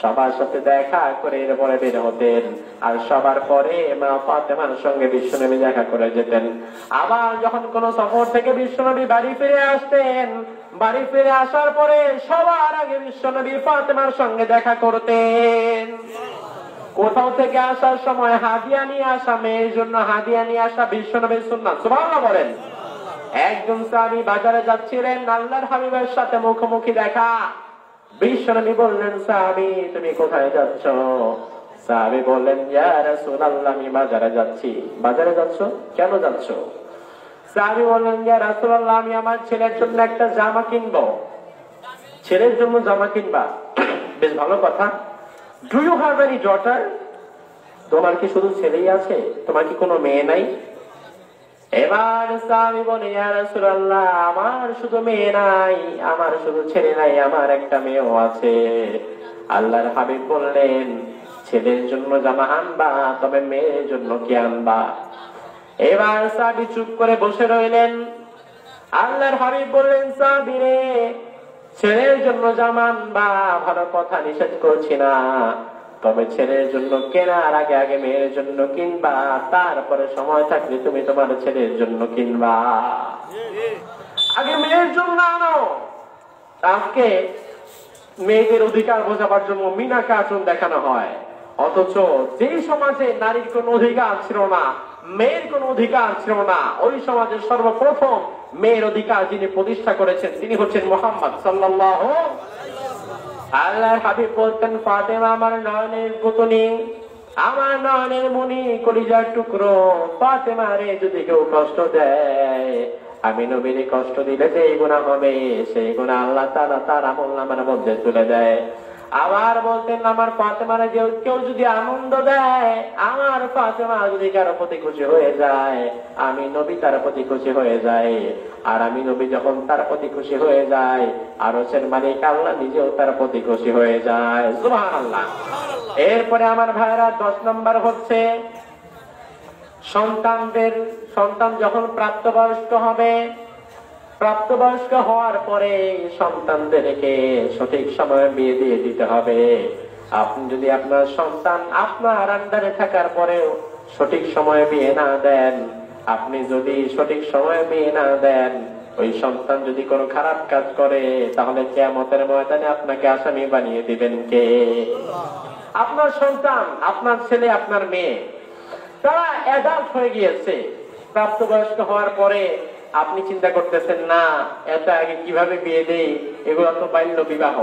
সবার সাথে দেখা করে এরপরে বের হতেন আর সবার পরে ফাতেমার সঙ্গে বিশ্বনবী দেখা করে যেতেন। আবার যখন কোন সফর থেকে বিশ্বনবী বাড়ি ফিরে আসতেন, বাড়ি ফিরে আসার পরে সবার আগে বিশ্বনবী ফাতেমার সঙ্গে দেখা করতেন। কোথাও থেকে আসার সময় হাদিয়া নিয়ে আসা, মেয়ের জন্য হাদিয়া নিয়ে আসা বিশ্বনবীর সুন্নাত, সুবহানাল্লাহ বলেন। একজন সাহাবী বাজারে যাচ্ছিলেন, আল্লাহর হাবিবের সাথে মুখোমুখি দেখা। বিশ্বনবী বললেন, সাহাবী, তুমি কোথায় যাচ্ছ? সাহাবী বললেন, ইয়া রাসূলুল্লাহ, আমি বাজারে যাচ্ছি। বাজারে যাচ্ছ? কেন যাচ্ছ? সাহাবী বললেন, ইয়া রাসূলুল্লাহ, আমি আমার ছেলের জন্য একটা জামা কিনবো। ছেলের জন্য জামা কিনবা? বেশ ভালো কথা। Do you have any daughter তোমার কি শুধু ছেলেই আছে? তোমার কি কোনো মেয়ে নাই? এবার স্বামী বলে রাসূলুল্লাহ, আমার শুধু মেয়ে নাই, আমার শুধু ছেলে নাই, আমার একটা মেয়েও আছে। আল্লাহর হাবিব বললেন, ছেলের জন্য জামা আনবা, তবে মেয়ের জন্য কি আনবা? এবার সাবি চুপ করে বসে রইলেন। আল্লাহর হাবিব বললেন সাবি রে, ছেলের জন্য জামা আনবা, ভালো কথা নিষেধ করছি না। তবে ছেলের জন্য কেনার আগে আগে মেয়ের জন্য কিনবা, তারপরে সময় থাকলে তুমি তোমার ছেলের জন্য কিনবা। আগে মেয়ের জন্য আনো। আজকে মেয়েদের অধিকার বোঝাবার জন্য মিনা কার্টুন দেখানো হয়। অথচ যে সমাজে নারীর কোন অধিকার ছিল না, মেয়ের কোন অধিকার ছিল না, ওই সমাজের সর্বপ্রথম মেয়ের অধিকার যিনি প্রতিষ্ঠা করেছেন, তিনি হচ্ছেন মোহাম্মদ সাল্লাহ আল্লাহর হাবিব বলতেন, ফাতেমা আমার নয়নের পুতনি, আমার নয়নের মুনি কলিজার টুকরো। ফাতেমা রে, যদি কেউ কষ্ট দেয়, আমি নবীর কষ্ট দিলে যে গুণা হবে, সেই গুণা আল্লাহ তারা তার আমল নামের মধ্যে তুলে দেয়। আবার বলতেন, আমার ফাতেমারে যে কেউ যদি আনন্দ দেয়, আমার ফাতেমা যদি কারও প্রতি খুশি হয়ে যায়, আমি নবী তার প্রতি খুশি হয়ে যায় আর আমি নবী যখন তার প্রতি খুশি হয়ে যায়, আর হোসেন মালিক আল্লাহ নিজেও তার প্রতি খুশি হয়ে যায়। সুবহানাল্লাহ। এরপরে আমার ভাইরা দশ নম্বর হচ্ছে, সন্তানদের, সন্তান যখন প্রাপ্তবয়স্ক হবে প্রাপ্তবয়স্ক হওয়ার পরে সন্তানদেরকে সঠিক সময়ে বিয়ে দিয়ে দিতে হবে। আপনি যদি আপনার সন্তান আপনার আন্ডারে থাকার পরেও সঠিক সময়ে বিয়ে না দেন, আপনি যদি সঠিক সময়ে বিয়ে না দেন, ওই সন্তান যদি কোনো খারাপ কাজ করে, তাহলে কেয়ামতের ময়দানে আপনাকে আসামি বানিয়ে দিবেন কে? আপনার সন্তান, আপনার ছেলে, আপনার মেয়ে, তারা অ্যাডাল্ট হয়ে গিয়েছে। প্রাপ্তবয়স্ক হওয়ার পরে আপনি চিন্তা করতেছেন, না, এত আগে কীভাবে বিয়ে দেই? এগুলো তো বাল্য বিবাহ।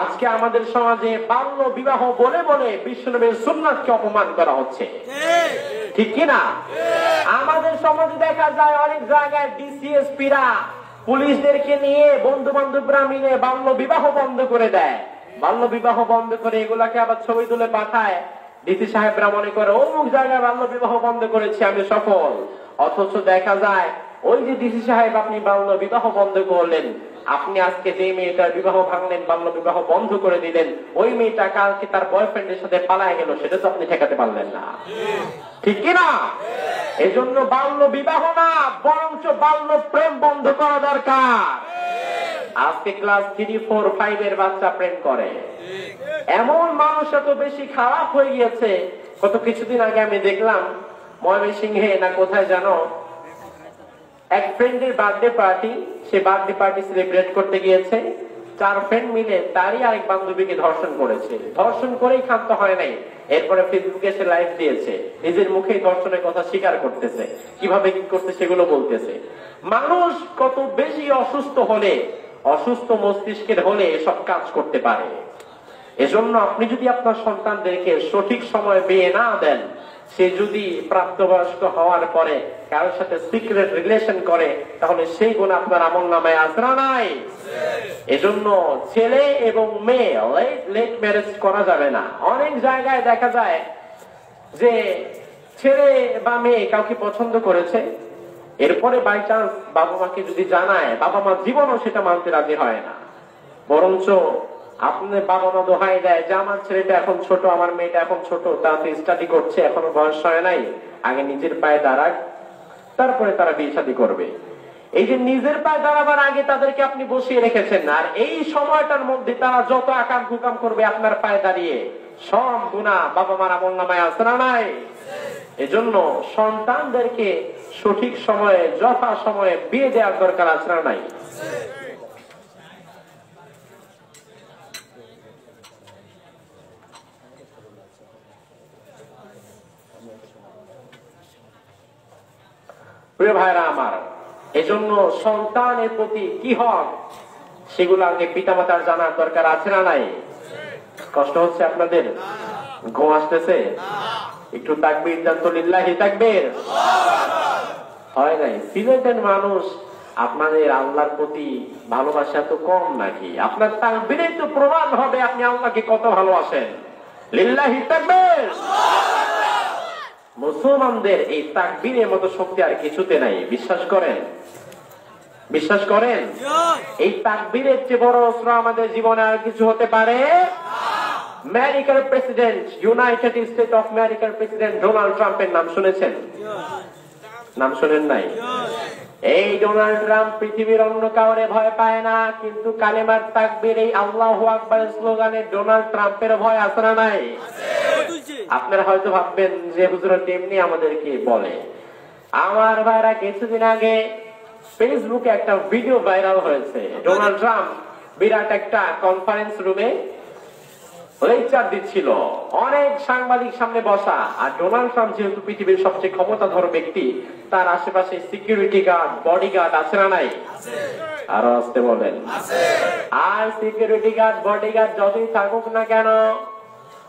আজকে আমাদের সমাজে বাল্য বিবাহ বলে বলে বিশ্বনবীর সুন্নাথকে অপমান করা হচ্ছে। ঠিক কিনা আমাদের সমাজে দেখা যায় অনেক জায়গায় ডিসিএসপিরা পুলিশদেরকে নিয়ে বন্ধু বান্ধবরা মিলে বাল্য বিবাহ বন্ধ করে দেয়। বাল্য বিবাহ বন্ধ করে এগুলাকে আবার ছবি তুলে পাঠায়। ডিসি সাহেবরা মনে করে, অমুক জায়গায় বাল্য বিবাহ বন্ধ করেছি, আমি সফল। অথচ দেখা যায় ওই যে ডিসি সাহেব আপনি বাল্য বিবাহ বন্ধ করলেন, আপনি আজকে যে মেয়েটার বিবাহ ভাঙলেন, বাল্য বিবাহ বন্ধ করে দিলেন, ওই মেয়েটা কালকে তার বয়ফ্রেন্ডের সাথে পালায় গেল, সেটা তো আপনি ঠেকাতে পারলেন না। ঠিক কিনা? এজন্য বাল্য বিবাহ না, বরঞ্চ বাল্য প্রেম বন্ধ করা দরকার। আজকে ক্লাস থ্রি ফোর ফাইভ এর বাচ্চা প্রেম করে। এমন মানুষ এত বেশি খারাপ হয়ে গিয়েছে, কত কিছুদিন আগে আমি দেখলাম ময়মনসিংহে, না কোথায় জানো এক ফ্রেন্ডের বার্থডে পার্টি সে বার্থডে পার্টি সেলিব্রেট করতে গিয়েছে। চার ফ্রেন্ড মিলে তারই আরেক বান্ধবীকে ধর্ষণ করেছে। ধর্ষণ করেই ক্ষান্ত হয় নাই। এরপরে ফেসবুকে সে লাইভ দিয়েছে। নিজের ধর্ষণের কথা স্বীকার করতেছে। কীভাবে কি করতে সেগুলো বলতেছে। মানুষ কত বেশি অসুস্থ হলে, অসুস্থ মস্তিষ্কের হলে এসব কাজ করতে পারে। এজন্য আপনি যদি আপনার সন্তানদেরকে সঠিক সময় বিয়ে না দেন সে যদি প্রাপ্তবয়স্ক হওয়ার পরে কারোর সাথে সিক্রেট রিলেশন করে, তাহলে সেই গুণ আপনার আমল নামায় আসরা নাই? এজন্য ছেলে এবং মেয়ে লেট ম্যারেজ করা যাবে না। অনেক জায়গায় দেখা যায় যে ছেলে বা মেয়ে কাউকে পছন্দ করেছে, এরপরে বাই চান্স বাবা মাকে যদি জানায় বাবা মা জীবনও সেটা মানতে রাজি হয় না। বরঞ্চ আপনার বাবা মা দোহাই দেয়, যে আমার ছেলেটা এখন ছোট, আমার মেয়েটা এখন ছোট তাতে স্টাডি করছে, এখনও বয়স হয় নাই, আগে নিজের পায়ে দাঁড়াক। তারপরে তারা বিয়ে শাদী করবে। এই যে নিজের পায়ে দাঁড়াবার আগে তাদেরকে আপনি বসিয়ে রেখেছেন, আর এই সময়টার মধ্যে তারা যত আকাম কুকাম করবে আপনার পায়ে দাঁড়িয়ে, সব গুণা বাবা মার আমল নামায় আসরা নাই? এজন্য সন্তানদেরকে সঠিক সময়ে যথা সময়ে বিয়ে দেওয়ার দরকার আছে না নাই? প্রিয় ভাইরা আমার, এজন্য সন্তানের প্রতি কি হক, সেগুলো আগে পিতামাতার জানার দরকার আছে না নাই? কষ্ট হচ্ছে আপনাদের? ঘুম আসতেছে? একটু তাকবির জান্তলিল্লাহি তাকবির। হয় নাই? সিলেটের মানুষ আপনাদের আল্লাহর প্রতি ভালোবাসা তো কম নাকি? আপনার তাকবিরে তো প্রমাণ হবে আপনি আল্লাহকে কত ভালোবাসেন। লিল্লাহি তাকবির। মুসলমানদের এই তাকবীরের মতো শক্তি আর কিছুতে নাই। বিশ্বাস করেন? বিশ্বাস করেন? এই তাকবীরের চেয়ে বড় অস্ত্র আমাদের জীবনে আর কিছু হতে পারে? আমেরিকার প্রেসিডেন্ট ইউনাইটেড স্টেট অফ আমেরিকার প্রেসিডেন্ট ডোনাল্ড ট্রাম্পের নাম শুনেছেন? নাম শুনেন নাই? এই ডোনাল্ড ট্রাম্প পৃথিবীর অন্য কাউরে ভয় পায় না, কিন্তু কালেমার তাকবীর এই আল্লাহ আকবর স্লোগানে ডোনাল্ড ট্রাম্পের ভয় আসরা নাই? আপনারা হয়তো ভাববেন যে হুজুরা তেমনি আমাদেরকে বলে। আমার ভাইরা কিছুদিন আগে ফেসবুকে একটা ভিডিও ভাইরাল হয়েছে। ডোনাল্ড ট্রাম্প বিরাট একটা কনফারেন্স রুমে লেকচার দিচ্ছিল। অনেক সাংবাদিক সামনে বসা। আর ডোনাল্ড ট্রাম্প যেহেতু পৃথিবীর সবচেয়ে ক্ষমতাধর ব্যক্তি তার আশেপাশে সিকিউরিটি গার্ড বডি গার্ড আছে না নাই? আরও আসতে বলেন। আর সিকিউরিটি গার্ড বডি গার্ড যতই থাকুক না কেন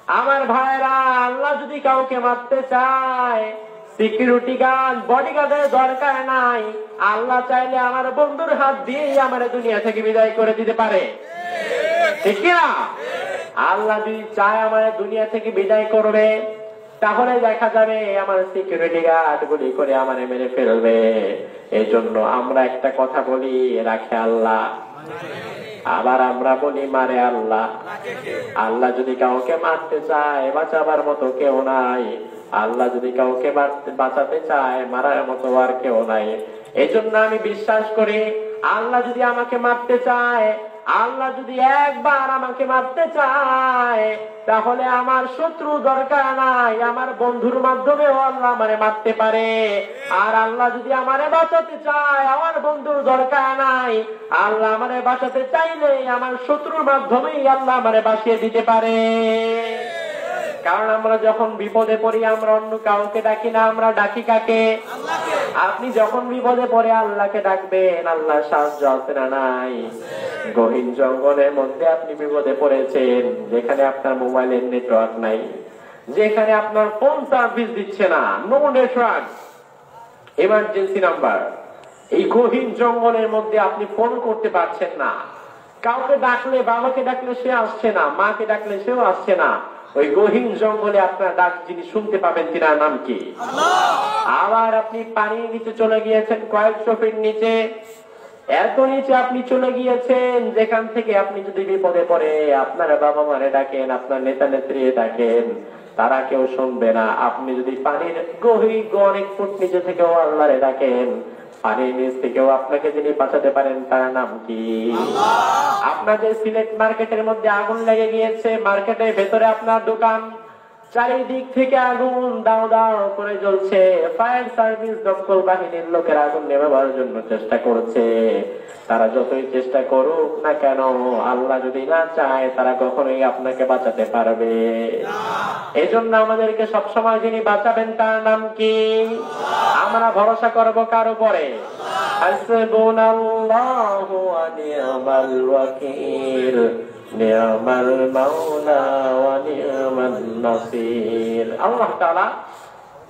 আমার ভাইরা আল্লাহ যদি কাউকে মারতে চায় সিকিউরিটি গার্ড বডি গার্ডের দরকার নাই। আল্লাহ চাইলে আমার বন্ধুর হাত দিয়েই আমার দুনিয়া থেকে বিদায় করে দিতে পারে। ঠিক। না আল্লাহ যদি চায় আমার দুনিয়া থেকে বিদায় করবে, তাহলে দেখা যাবে আমার সিকিউরিটি গার্ড গুলি করে আমার মেরে ফেলবে। এই জন্য আমরা একটা কথা বলি, রাখে আল্লাহ। আবার আমরা বলি, মারে আল্লাহ। আল্লাহ যদি কাউকে মারতে চায়, বাঁচাবার মতো কেউ নাই। আল্লাহ যদি কাউকে বাঁচাতে চায়, মারার মতো আর কেউ নাই। এই জন্য আমি বিশ্বাস করি, আল্লাহ যদি আমাকে মারতে চায় আল্লাহ যদি একবার আমাকে মারতে চায়, তাহলে আমার শত্রু দরকার নাই, আমার বন্ধুর মাধ্যমেও আল্লাহ আমারে মারতে পারে। আর আল্লাহ যদি আমারে বাঁচাতে চায়, আমার বন্ধুর দরকার নাই, আল্লাহ আমারে বাঁচাতে চাইলে আমার শত্রুর মাধ্যমেই আল্লাহ আমারে বাঁচিয়ে দিতে পারে। কারণ আমরা যখন বিপদে পড়ি, আমরা অন্য কাউকে ডাকি না, আমরা ডাকি কাকে? আপনি যখন বিপদে পড়ে, আল্লাহকে ডাকবেন আল্লাহ সাহায্য আছে না নাই? গহীন জঙ্গলের মধ্যে আপনি বিপদে পড়েছেন যেখানে আপনার মোবাইলের নেটওয়ার্ক নাই যেখানে আপনার ফোন সার্ভিস দিচ্ছে না নো নেটওয়ার্ক এমার্জেন্সি নাম্বার এই গহীন জঙ্গলের মধ্যে আপনি ফোন করতে পারছেন না। কাউকে ডাকলে বাবাকে ডাকলে সে আসছে না মাকে ডাকলে সেও আসছে না। ওই গহীন জঙ্গলে আপনার ডাক যিনি শুনতে পাবেন তিনার নাম কি? আবার আপনি পানির নিচে চলে গিয়েছেন কয়েকশো ফিট নিচে। এত নিচে আপনি চলে গিয়েছেন যেখান থেকে আপনি যদি বিপদে পড়ে আপনার বাবা মারে ডাকেন আপনার নেতা নেত্রী ডাকেন তারা কেউ শুনবে না। আপনি যদি পানির গভীর অনেক ফুট নিচে থেকে আল্লাহরে ডাকেন পানির নিচ থেকেও আপনাকে যিনি বাঁচাতে পারেন তার নাম কি? আপনাদের সিলেট মার্কেটের মধ্যে আগুন লেগে গিয়েছে। মার্কেটের ভেতরে আপনার দোকান। চারিদিক থেকে আগুন দাও দাও করে জ্বলছে। ফায়ার সার্ভিস দমকল বাহিনীর লোকের আগুন নেভাবার জন্য চেষ্টা করছে। তারা যতই চেষ্টা করুক না কেন, আল্লাহ যদি না চায়, তারা কখনোই আপনাকে বাঁচাতে পারবে। এই জন্য আমাদেরকে সবসময় যিনি বাঁচাবেন, তার নাম কি? আমরা ভরসা করব কার উপরে? হাসবুনাল্লাহু তাআলা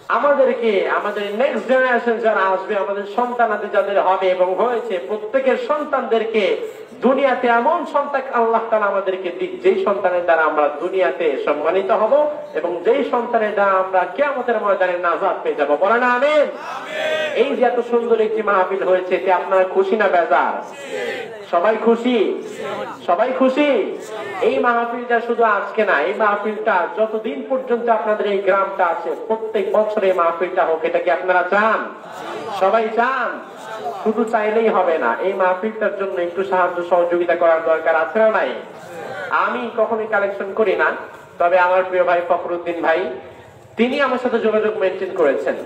আমাদেরকে, আমাদের নেক্সট জেনারেশন যারা আসবে, আমাদের সন্তানাদি যাদের হবে এবং হয়েছে, প্রত্যেকের সন্তানদেরকে দুনিয়াতে এমন সন্তান আল্লাহ তালা আমাদেরকে দিক যেই সন্তানের দ্বারা আমরা দুনিয়াতে সম্মানিত হব এবং যেই সন্তানের দ্বারা আমরা কেমতের ময়দানে নাজাদ পেয়ে যাব। বলে না আমেন। এই যে এত সুন্দর একটি মাহফিল হয়েছে এতে আপনারা খুশি না বেজার? সবাই খুশি? সবাই খুশি? এই মাহফিলটা শুধু আজকে না এই মাহফিলটা যতদিন পর্যন্ত আপনাদের এই গ্রামটা আছে প্রত্যেক বছর এই মাহফিলটা হোক এটা কি আপনারা চান? সবাই চান? শুধু চাইলেই হবে না, এই মাহফিলটার জন্য একটু সাহায্য সহযোগিতা করার দরকার আছে নাই? আমি কখনোই কালেকশন করি না, তবে আমার প্রিয় ভাই ফখরুদ্দিন ভাই, তিনি আমার সাথে যোগাযোগ মেনটেন করেছেন।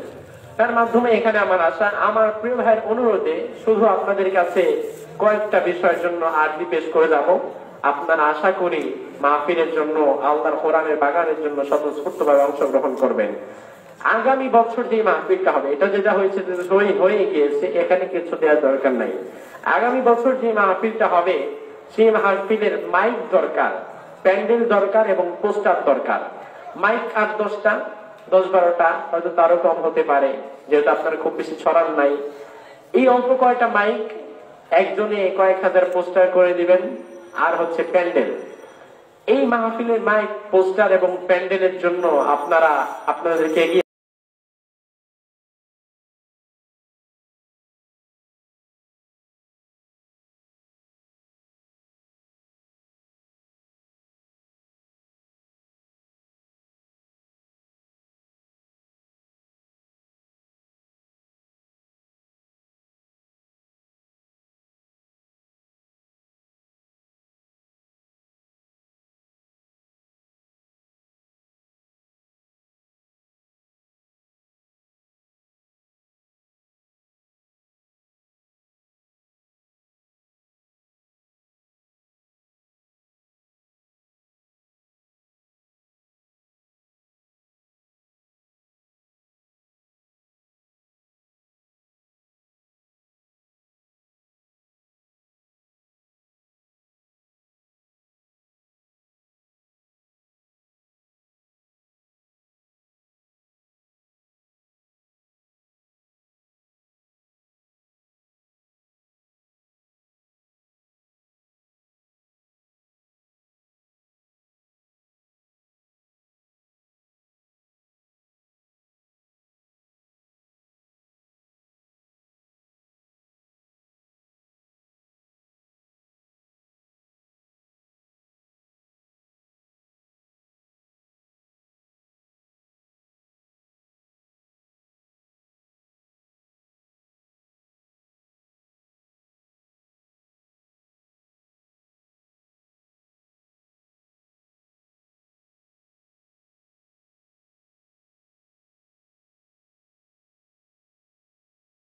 তার মাধ্যমে এখানে আমার আশা, আমার প্রিয় ভাইয়ের অনুরোধে শুধু আপনাদের কাছে কয়েকটা বিষয়ের জন্য আরজি পেশ করে যাব। আপনারা আশা করি মাহফিলের জন্য, আল্লাহর কোরআনের বাগানের জন্য স্বতঃস্ফূর্তভাবে অংশগ্রহণ করবেন। আগামী বছর যে মাহফিলটা হবে। এটা যেটা হয়েছে হয়ে গিয়েছে, এখানে কিছু দেওয়ার দরকার নাই। আগামী বছর যে মাহফিলটা হবে, সেই মাহফিলের মাইক দরকার, প্যান্ডেল দরকার এবং পোস্টার দরকার। মাইক আট দশটা, দশ বারোটা, হয়তো তারও কম হতে পারে, যেহেতু আপনার খুব বেশি ছড়ান নাই। এই অল্প কয়টা মাইক একজনে কয়েক হাজার পোস্টার করে দিবেন, আর হচ্ছে প্যান্ডেল। এই মাহফিলের মাইক, পোস্টার এবং প্যান্ডেলের জন্য আপনারা আপনাদেরকে এগিয়ে